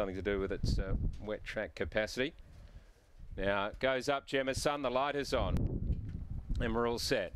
something to do with its uh, wet track capacity. Now it goes up Gemma's Son, the light is on. And we're all set.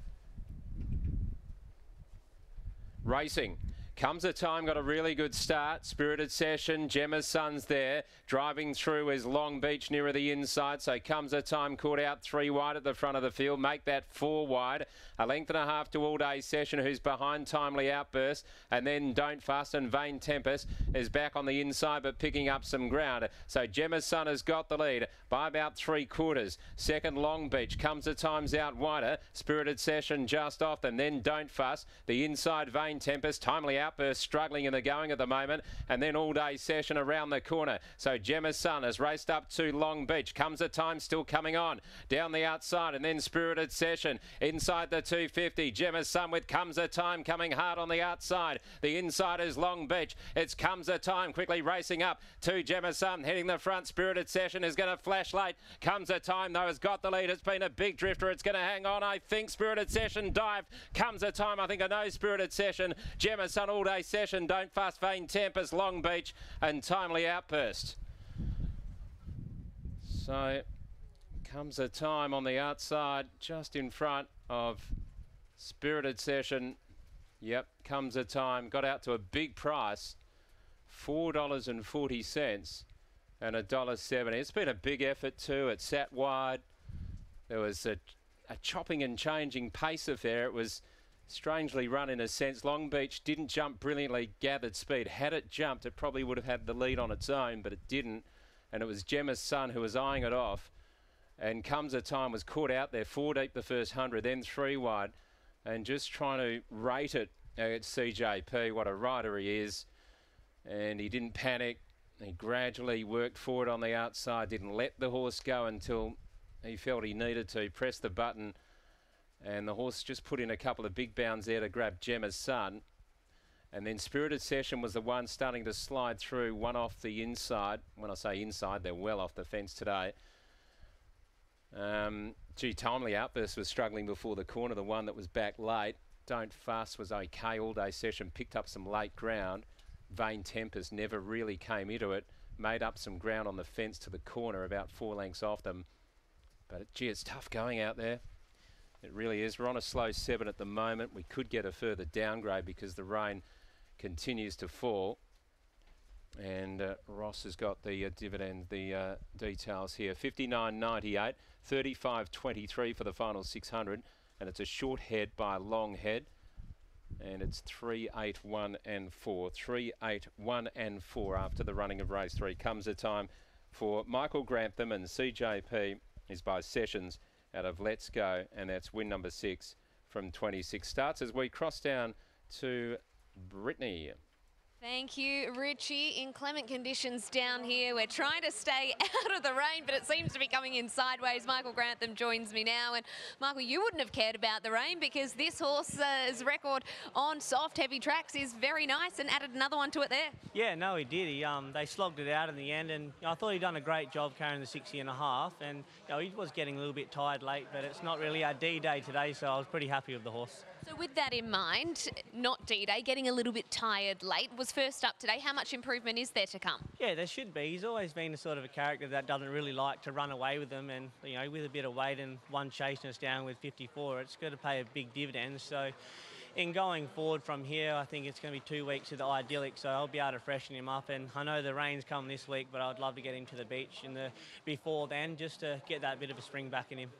Racing. Comes a time, got a really good start. Spirited Session, Gemma's Son's there. Driving through is Long Beach nearer the inside. So comes a time caught out three wide at the front of the field. Make that four wide. A length and a half to All Day Session, who's behind Timely Outburst. And then Don't Fuss and Vain Tempest is back on the inside, but picking up some ground. So Gemma's Son has got the lead by about three quarters. Second, Long Beach. Comes a times out wider. Spirited Session just off them. Then Don't Fuss. The inside Vain Tempest. Timely Outburst struggling in the going at the moment. And then All Day Session around the corner. So Gemma's Son has raced up to Long Beach. Comes a time still coming on. Down the outside. And then Spirited Session. Inside the 250. Gemma's Son with Comes a Time coming hard on the outside. The inside is Long Beach. It's Comes a Time quickly racing up to Gemma's Son. Heading the front. Spirited Session is going to flash late. Comes a Time though has got the lead. It's been a big drifter. It's going to hang on. I think Spirited Session dive. Comes a Time. I think I know Spirited Session. Gemma's Son all day session. Don't Fuss Vain Tempest. Long Beach and Timely Outburst. So comes a time on the outside just in front of Spirited Session. Yep, comes a time. Got out to a big price. $4.40 and a dollar seventy. It's been a big effort too. It sat wide. There was a, a chopping and changing pace affair. It was strangely run in a sense. Long Beach didn't jump brilliantly, gathered speed. Had it jumped, it probably would have had the lead on its own, but it didn't. And it was Gemma's son who was eyeing it off. And comes a time was caught out there, four deep the first hundred, then three wide, and just trying to rate it uh, at CJP. What a rider he is, and he didn't panic. He gradually worked forward on the outside, didn't let the horse go until he felt he needed to. Press the button, and the horse just put in a couple of big bounds there to grab Gemma's son. And then Spirited Session was the one starting to slide through, one off the inside. When I say inside, they're well off the fence today. Um, gee, Timely Outburst was struggling before the corner, the one that was back late. Don't Fuss was okay all day session, picked up some late ground. Vain Tempest never really came into it, made up some ground on the fence to the corner about four lengths off them. But gee, it's tough going out there. It really is. We're on a slow seven at the moment. We could get a further downgrade because the rain continues to fall. And uh, Ross has got the uh, dividend, the uh, details here. 59.98, 35.23 for the final 600. And it's a short head by a long head. And it's 3.81 and 4. 3.81 and 4 after the running of race 3. Comes a time for Michael Grantham and CJP is by Sessions out of Let's Go. And that's win number 6 from 26 starts as we cross down to Brittany. Thank you, Richie. In inclement conditions down here. We're trying to stay out of the rain, but it seems to be coming in sideways. Michael Grantham joins me now. And Michael, you wouldn't have cared about the rain because this horse's record on soft, heavy tracks is very nice and added another one to it there. Yeah, no, he did. He, um, they slogged it out in the end, and I thought he'd done a great job carrying the 60 and a half. And you know, he was getting a little bit tired late, but it's not really our D day today, so I was pretty happy with the horse. So with that in mind, not D-Day, getting a little bit tired late, was first up today. How much improvement is there to come? Yeah, there should be. He's always been a sort of a character that doesn't really like to run away with them, and you know, with a bit of weight and one chasing us down with 54, it's going to pay a big dividend. So. In going forward from here, I think it's going to be two weeks of the idyllic, so I'll be able to freshen him up. And I know the rain's come this week, but I'd love to get him to the beach in the before then, just to get that bit of a spring back in him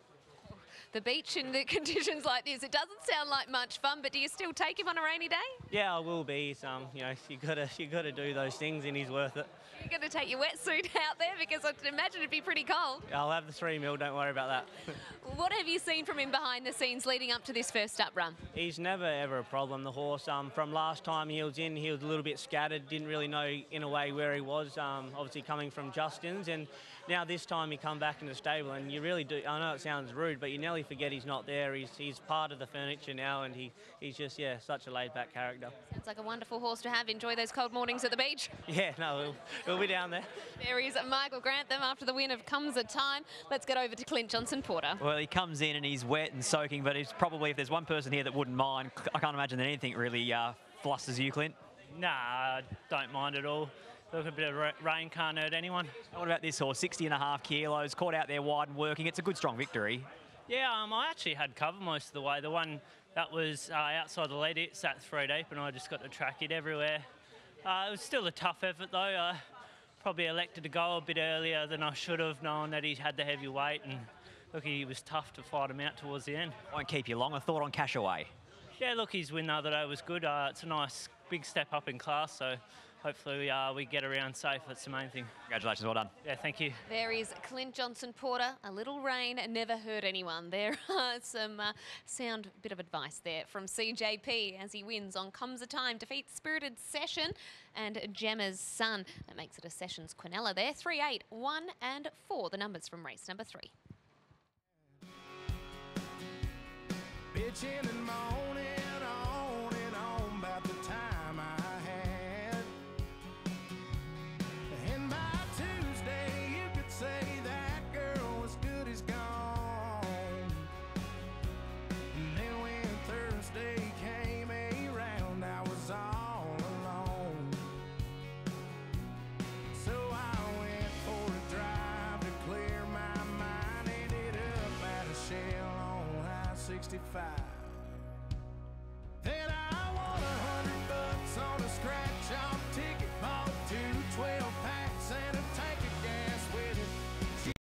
the beach in the conditions like this. It doesn't sound like much fun, but do you still take him on a rainy day? Yeah, I will be. It's, um, you know, you gotta you gotta do those things, and he's worth it. You're going to take your wetsuit out there because I can imagine it'd be pretty cold. I'll have the three mil. Don't worry about that. what have you seen from him behind the scenes leading up to this first up run? He's never ever a problem. The horse. Um, from last time he was in, he was a little bit scattered. Didn't really know in a way where he was. Um, obviously coming from Justin's, and now this time he come back in the stable, and you really do. I know it sounds rude, but you nearly forget he's not there. He's he's part of the furniture now, and he he's just yeah such a laid back character. Sounds like a wonderful horse to have. Enjoy those cold mornings at the beach. Yeah, no, we'll, we'll be down there. There is Michael Grantham after the win of Comes a Time. Let's get over to Clint Johnston Porter. Well, he comes in and he's wet and soaking, but he's probably if there's one person here that wouldn't mind, I can't imagine that anything really uh, flusters you, Clint. Nah, I don't mind at all. look, a bit of rain can't hurt anyone. What about this horse? 60 and a half kilos, caught out there wide and working. It's a good, strong victory. Yeah, um, I actually had cover most of the way. The one that was uh, outside the lead, it sat three deep, and I just got to track it everywhere. Uh, it was still a tough effort, though. I probably elected to go a bit earlier than I should have, knowing that he had the heavy weight, and look, he was tough to fight him out towards the end. Won't keep you long. A thought on Cashaway. Yeah, look, his win the other day was good. Uh, it's a nice big step up in class, so hopefully we, uh, we get around safe. That's the main thing. Congratulations, well done. Yeah, thank you. There is Clint Johnston Porter. A little rain never hurt anyone. There are some uh, sound bit of advice there from CJP as he wins on Comes a Time, defeats Spirited Session and Gemma's Son. That makes it a Sessions Quinella there. 3 8, 1 and 4, the numbers from race number 3. bitching and moaning 65.